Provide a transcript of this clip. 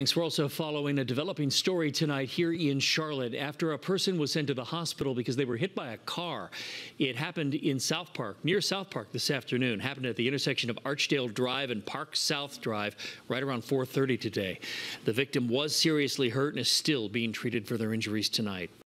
Thanks. We're also following a developing story tonight here in Charlotte after a person was sent to the hospital because they were hit by a car. It happened in South Park, near South Park this afternoon. Happened at the intersection of Archdale Drive and Park South Drive right around 4:30 today. The victim was seriously hurt and is still being treated for their injuries tonight.